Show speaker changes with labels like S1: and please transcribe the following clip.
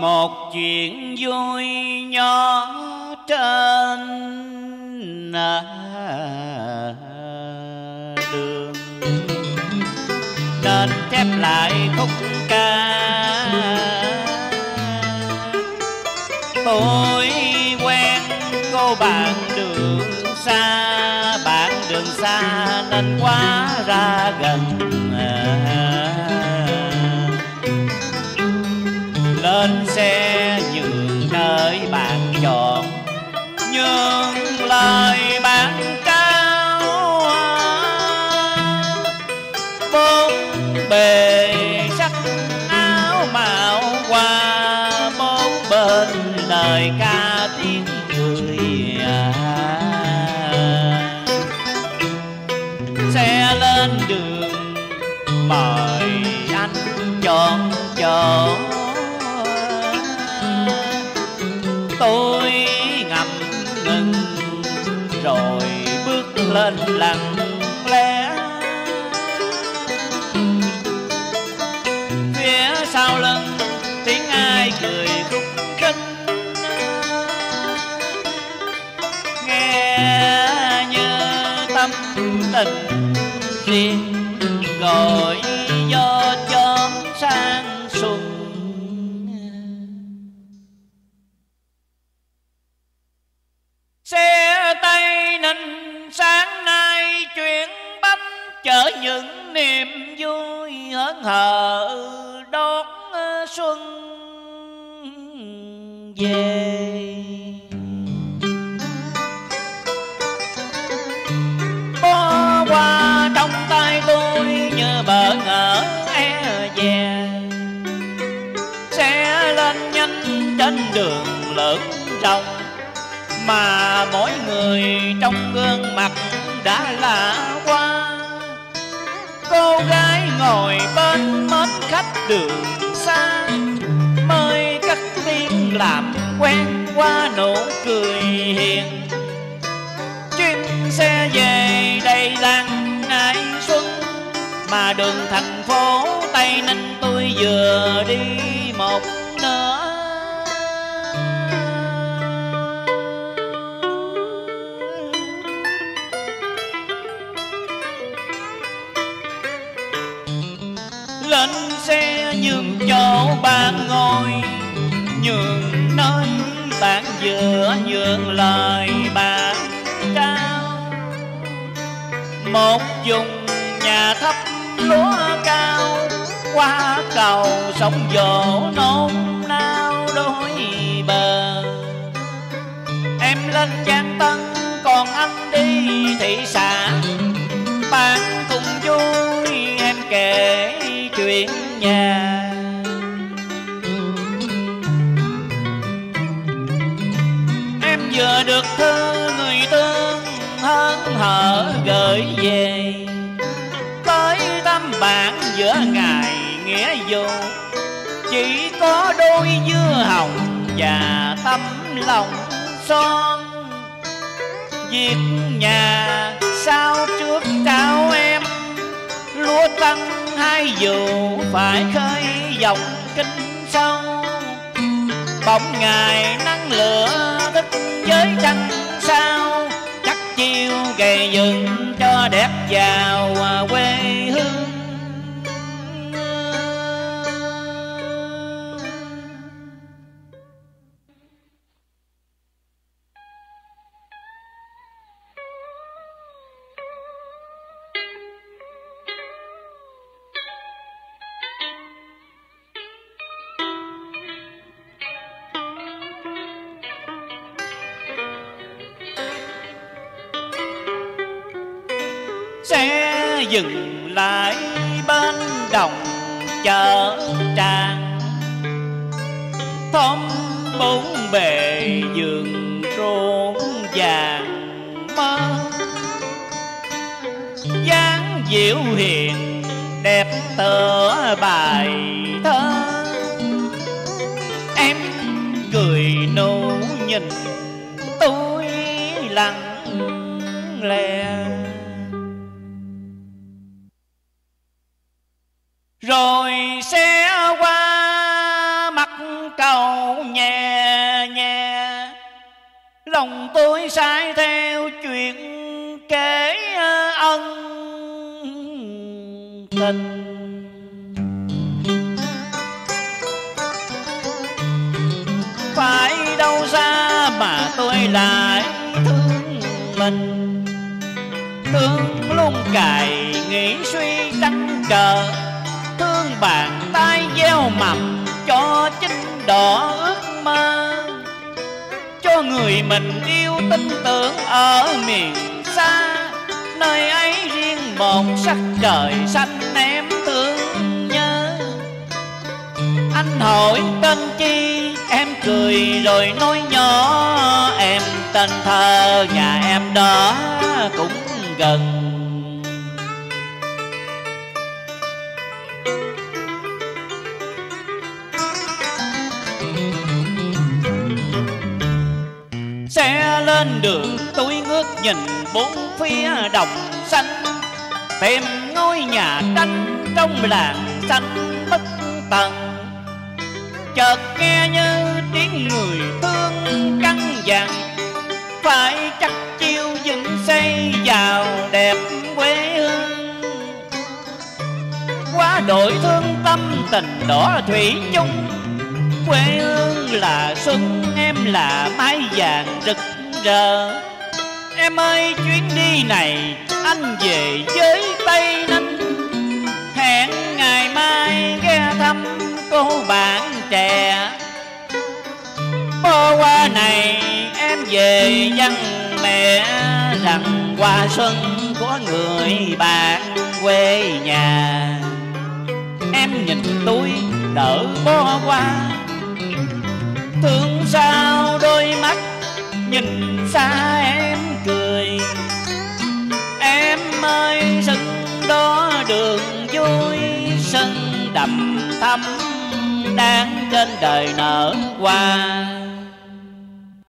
S1: một chuyện vui nhỏ trên đường. Nên chép lại khúc ca. Tôi quen cô bạn đường xa, bạn đường xa nên quá ra gần. Lên xe nhường nơi bạn chọn nhường lời bạn cao vốn bề sắc áo mạo qua bốn bên lời ca tiếng cười à. xe lên đường, mời anh chọn chọn. Tôi ngập ngừng, rồi bước lên lặng lẽ. Phía sau lưng tiếng ai cười khúc khích. Nghe như tâm tình riêng gọi nay chuyển bánh chở những niềm vui hớn hở đón à, xuân về. Bó hoa trong tay tôi như bỡ ngỡ e dè. Sẽ lên nhanh trên đường lớn rộng, mà mỗi người trong gương mặt đã là qua. Cô gái ngồi bên mến khách đường xa, mời các tiên làm quen qua nụ cười hiền. Chuyến xe về đây làng ngày xuân, mà đường thành phố tây ninh tôi vừa đi một nửa ba ngôi ngồi, nhường nơi bạn giữa nhường lời bạn cao một vùng nhà thấp lúa cao qua cầu sóng dỗ nôn nao đôi bờ. Em lên giang tân còn anh đi thị xã vừa được thư người thương hớn hở gửi về. Tới tâm bạn giữa ngày nghĩa vô chỉ có đôi dưa hồng và tấm lòng son. Việc nhà sao trước trao em, lúa tăng hai dù phải khơi dòng kinh sâu bóng ngày nắng lửa trăng sao? Chắc chiêu gầy dựng cho đẹp vào à, quê dừng lại bên đồng chợ tràng. Thóm bốn bề giường rộn vàng mơ. Dáng diệu hiền đẹp tựa bài thơ. Em cười nụ nhìn, tôi lặng lẽ. Rồi sẽ qua mặt cầu nhẹ nhẹ. Lòng tôi sai theo chuyện kể ân tình. Phải đâu xa mà tôi lại thương mình. Thương luôn cài nghĩ suy trắng cờ thương bàn tay gieo mầm cho chính đỏ ước mơ. Cho người mình yêu tin tưởng ở miền xa, nơi ấy riêng một sắc trời xanh em thương nhớ. Anh hỏi tên chi, em cười rồi nói nhỏ, em tên thơ, nhà em đó cũng gần trên đường tôi ngước nhìn bốn phía đồng xanh. Tìm ngôi nhà tranh trong làng xanh bất tận. Chợt nghe như tiếng người thương căng dặn phải chắc chiêu dựng xây vào đẹp quê hương. Quá đổi thương tâm tình đỏ thủy chung. Quê hương là xuân, em là mái vàng rực rỡ em ơi chuyến đi này anh về với tây ninh. Hẹn ngày mai ghé thăm cô bạn trẻ. Bó qua này em về dân mẹ. Rằng qua xuân có người bạn quê nhà. Em nhìn tôi đỡ bó qua, thương sao đôi mắt nhìn xa em cười. Em ơi, sân đó đường vui, sân đầm thắm đáng trên đời nở hoa.